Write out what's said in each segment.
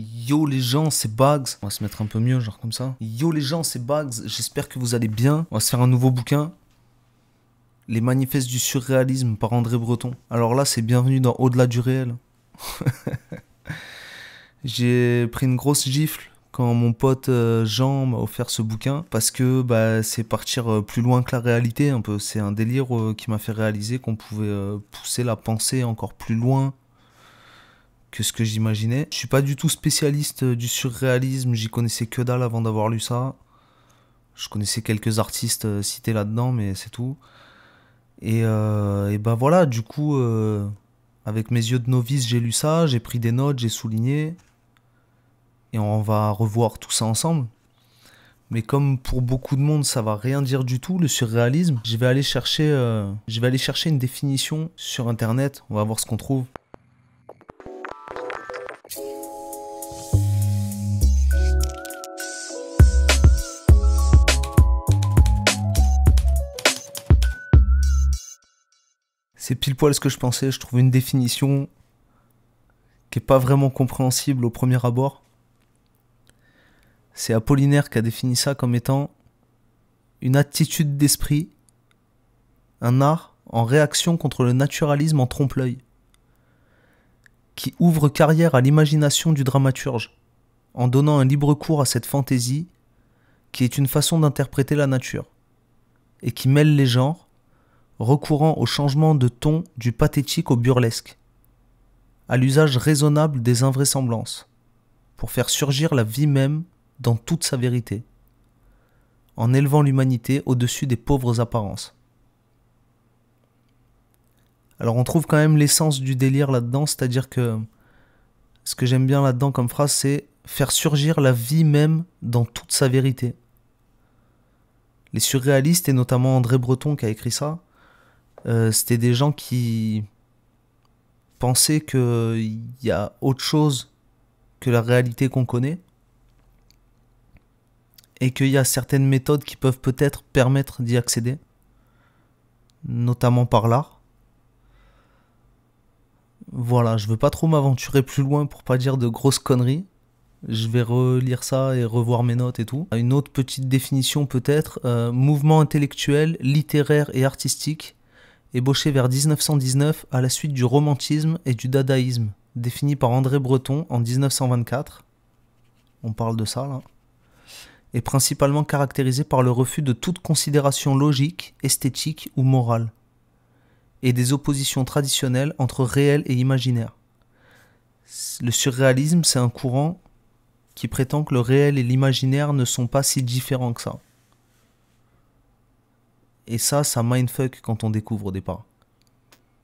Yo les gens, c'est Bags. On va se mettre un peu mieux, genre comme ça. Yo les gens, c'est Bags. J'espère que vous allez bien. On va se faire un nouveau bouquin. Les manifestes du surréalisme par André Breton. Alors là, c'est bienvenue dans Au-delà du réel. J'ai pris une grosse gifle quand mon pote euh, Jean m'a offert ce bouquin parce que bah, c'est partir euh, plus loin que la réalité un peu. C'est un délire euh, qui m'a fait réaliser qu'on pouvait pousser la pensée encore plus loin que ce que j'imaginais. Je suis pas du tout spécialiste du surréalisme, j'y connaissais que dalle avant d'avoir lu ça. Je connaissais quelques artistes cités là-dedans, mais c'est tout. Et, bah voilà, du coup, avec mes yeux de novice, j'ai lu ça, j'ai pris des notes, j'ai souligné et on va revoir tout ça ensemble. Mais comme pour beaucoup de monde, ça va rien dire du tout, le surréalisme, je vais aller chercher, euh, je vais aller chercher une définition sur internet. On va voir ce qu'on trouve. C'est pile poil ce que je pensais. Je trouve une définition qui est pas vraiment compréhensible au premier abord. C'est Apollinaire qui a défini ça comme étant une attitude d'esprit, un art en réaction contre le naturalisme en trompe-l'œil, qui ouvre carrière à l'imagination du dramaturge, en donnant un libre cours à cette fantaisie qui est une façon d'interpréter la nature, et qui mêle les genres, recourant au changement de ton du pathétique au burlesque, à l'usage raisonnable des invraisemblances, pour faire surgir la vie même dans toute sa vérité, en élevant l'humanité au-dessus des pauvres apparences. Alors on trouve quand même l'essence du délire là-dedans, c'est-à-dire que ce que j'aime bien là-dedans comme phrase, c'est faire surgir la vie même dans toute sa vérité. Les surréalistes, et notamment André Breton qui a écrit ça, euh, c'était des gens qui pensaient qu'il y a autre chose que la réalité qu'on connaît, et qu'il y a certaines méthodes qui peuvent peut-être permettre d'y accéder, notamment par l'art. Voilà, je veux pas trop m'aventurer plus loin pour pas dire de grosses conneries. Je vais relire ça et revoir mes notes et tout. Une autre petite définition peut-être, euh, mouvement intellectuel, littéraire et artistique, ébauché vers 1919 à la suite du romantisme et du dadaïsme, défini par André Breton en 1924. On parle de ça là est principalement caractérisé par le refus de toute considération logique, esthétique ou morale, et des oppositions traditionnelles entre réel et imaginaire. Le surréalisme, c'est un courant qui prétend que le réel et l'imaginaire ne sont pas si différents que ça. Et ça, ça mindfuck quand on découvre au départ.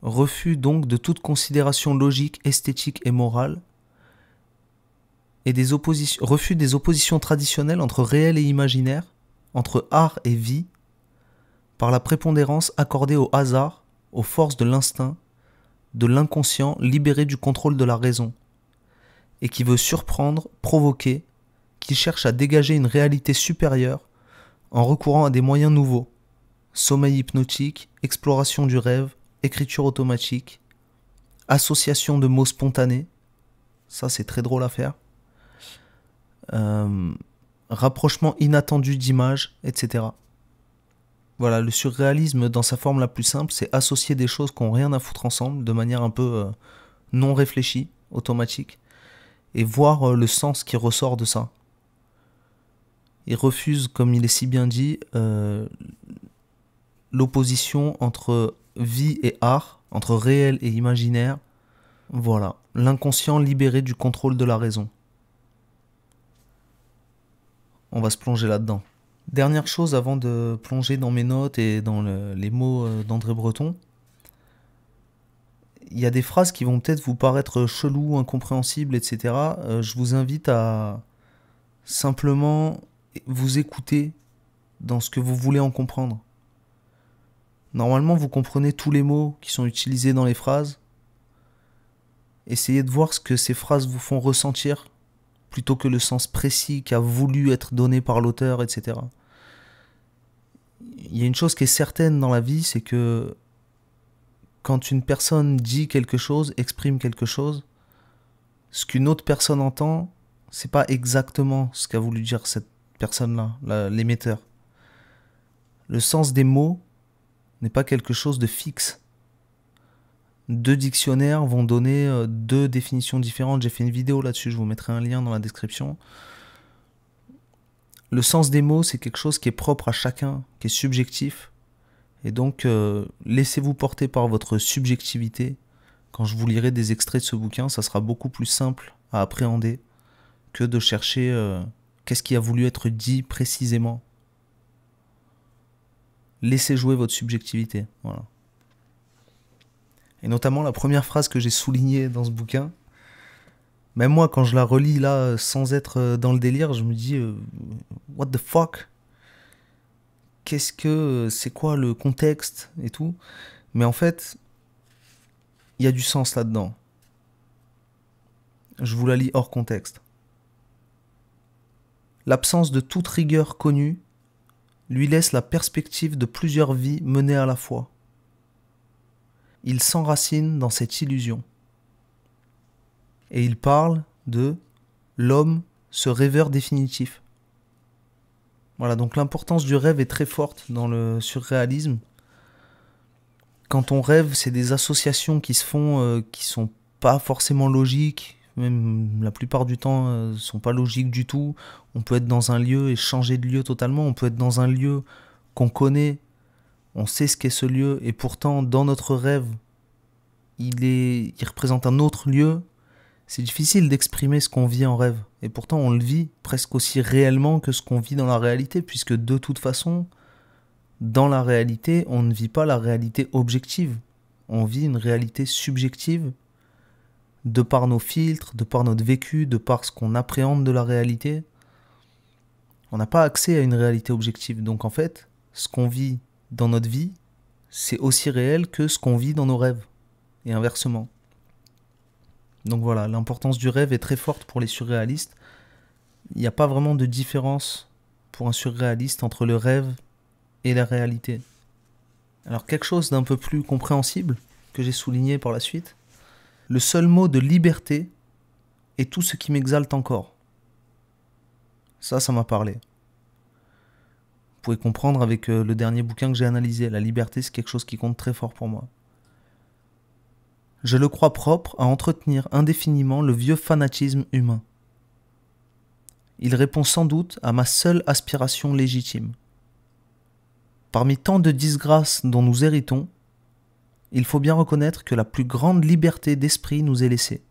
Refus donc de toute considération logique, esthétique et morale, et des oppositions, refus des oppositions traditionnelles entre réel et imaginaire, entre art et vie, par la prépondérance accordée au hasard, aux forces de l'instinct, de l'inconscient libéré du contrôle de la raison, et qui veut surprendre, provoquer, qui cherche à dégager une réalité supérieure en recourant à des moyens nouveaux, sommeil hypnotique, exploration du rêve, écriture automatique, association de mots spontanés, ça c'est très drôle à faire, euh, rapprochement inattendu d'images, etc. Voilà, le surréalisme dans sa forme la plus simple, c'est associer des choses qui n'ont rien à foutre ensemble de manière un peu euh, non réfléchie, automatique, et voir euh, le sens qui ressort de ça. Il refuse, comme il est si bien dit, l'opposition entre vie et art, entre réel et imaginaire. Voilà, l'inconscient libéré du contrôle de la raison on va se plonger là-dedans. Dernière chose avant de plonger dans mes notes et dans les mots euh, d'André Breton. Il y a des phrases qui vont peut-être vous paraître cheloues, incompréhensibles, etc. Euh, je vous invite à simplement vous écouter dans ce que vous voulez en comprendre. Normalement, vous comprenez tous les mots qui sont utilisés dans les phrases. Essayez de voir ce que ces phrases vous font ressentir plutôt que le sens précis qui a voulu être donné par l'auteur, etc. Il y a une chose qui est certaine dans la vie, c'est que quand une personne dit quelque chose, exprime quelque chose, ce qu'une autre personne entend c'est pas exactement ce qu'a voulu dire cette personne-là, l'émetteur. Le sens des mots n'est pas quelque chose de fixe. Deux dictionnaires vont donner euh, deux définitions différentes. J'ai fait une vidéo là-dessus, je vous mettrai un lien dans la description. Le sens des mots, c'est quelque chose qui est propre à chacun, qui est subjectif. Et donc, euh, laissez-vous porter par votre subjectivité. Quand je vous lirai des extraits de ce bouquin, ça sera beaucoup plus simple à appréhender que de chercher euh, qu'est-ce qui a voulu être dit précisément. Laissez jouer votre subjectivité. Voilà. Et notamment la première phrase que j'ai soulignée dans ce bouquin, même moi quand je la relis là sans être euh, dans le délire, je me dis euh, what the fuck? Qu'est-ce que c'est quoi le contexte et tout? Mais en fait, il y a du sens là-dedans. Je vous la lis hors contexte. L'absence de toute rigueur connue lui laisse la perspective de plusieurs vies menées à la fois. Il s'enracine dans cette illusion. Et il parle de l'homme, ce rêveur définitif. Voilà, donc l'importance du rêve est très forte dans le surréalisme. Quand on rêve, c'est des associations qui se font, euh, qui sont pas forcément logiques, même la plupart du temps, ne euh, sont pas logiques du tout. On peut être dans un lieu et changer de lieu totalement. On peut être dans un lieu qu'on connaît, on sait ce qu'est ce lieu, et pourtant, dans notre rêve, il, est, il représente un autre lieu. C'est difficile d'exprimer ce qu'on vit en rêve. Et pourtant, on le vit presque aussi réellement que ce qu'on vit dans la réalité, puisque de toute façon, dans la réalité, on ne vit pas la réalité objective. On vit une réalité subjective de par nos filtres, de par notre vécu, de par ce qu'on appréhende de la réalité, on n'a pas accès à une réalité objective. Donc en fait, ce qu'on vit dans notre vie, c'est aussi réel que ce qu'on vit dans nos rêves, et inversement. Donc voilà, l'importance du rêve est très forte pour les surréalistes. Il n'y a pas vraiment de différence pour un surréaliste entre le rêve et la réalité. Alors quelque chose d'un peu plus compréhensible, que j'ai souligné par la suite, le seul mot de liberté est tout ce qui m'exalte encore. Ça, ça m'a parlé. Vous pouvez comprendre avec euh, le dernier bouquin que j'ai analysé, la liberté, c'est quelque chose qui compte très fort pour moi. Je le crois propre à entretenir indéfiniment le vieux fanatisme humain. Il répond sans doute à ma seule aspiration légitime. Parmi tant de disgrâces dont nous héritons, il faut bien reconnaître que la plus grande liberté d'esprit nous est laissée.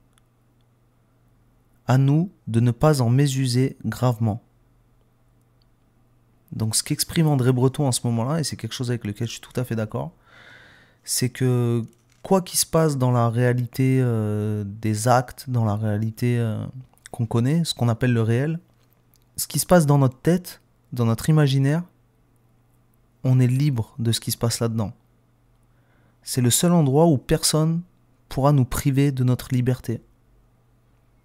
À nous de ne pas en mésuser gravement. Donc ce qu'exprime André Breton en ce moment-là, et c'est quelque chose avec lequel je suis tout à fait d'accord, c'est que quoi qu'il se passe dans la réalité euh, des actes, dans la réalité euh, qu'on connaît, ce qu'on appelle le réel, ce qui se passe dans notre tête, dans notre imaginaire, on est libre de ce qui se passe là-dedans c'est le seul endroit où personne pourra nous priver de notre liberté.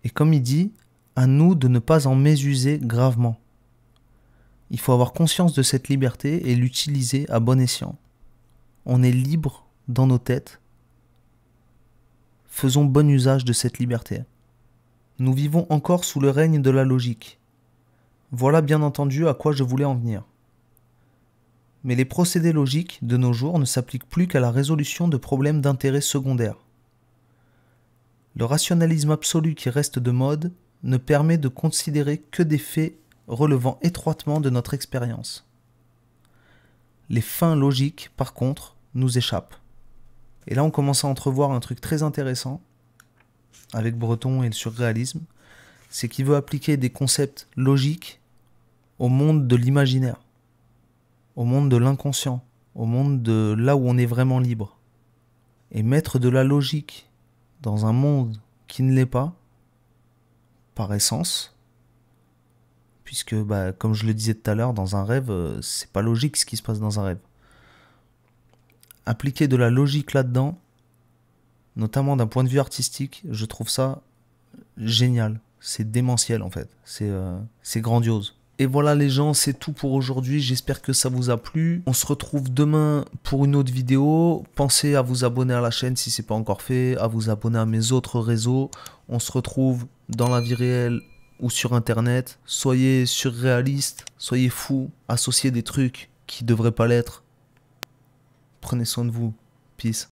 Et comme il dit, à nous de ne pas en mésuser gravement. Il faut avoir conscience de cette liberté et l'utiliser à bon escient. On est libre dans nos têtes. Faisons bon usage de cette liberté. Nous vivons encore sous le règne de la logique. Voilà bien entendu à quoi je voulais en venir. Mais les procédés logiques de nos jours ne s'appliquent plus qu'à la résolution de problèmes d'intérêt secondaire. Le rationalisme absolu qui reste de mode ne permet de considérer que des faits relevant étroitement de notre expérience. Les fins logiques, par contre, nous échappent. Et là, on commence à entrevoir un truc très intéressant avec Breton et le surréalisme, c'est qu'il veut appliquer des concepts logiques au monde de l'imaginaire au monde de l'inconscient, au monde de là où on est vraiment libre. Et mettre de la logique dans un monde qui ne l'est pas, par essence, puisque, bah, comme je le disais tout à l'heure, dans un rêve, euh, c'est pas logique ce qui se passe dans un rêve. Appliquer de la logique là-dedans, notamment d'un point de vue artistique, je trouve ça génial. C'est démentiel en fait. C'est euh, grandiose. Et voilà les gens, c'est tout pour aujourd'hui. J'espère que ça vous a plu. On se retrouve demain pour une autre vidéo. Pensez à vous abonner à la chaîne si ce n'est pas encore fait, à vous abonner à mes autres réseaux. On se retrouve dans la vie réelle ou sur internet. Soyez surréaliste, soyez fou, associez des trucs qui devraient pas l'être. Prenez soin de vous. Peace.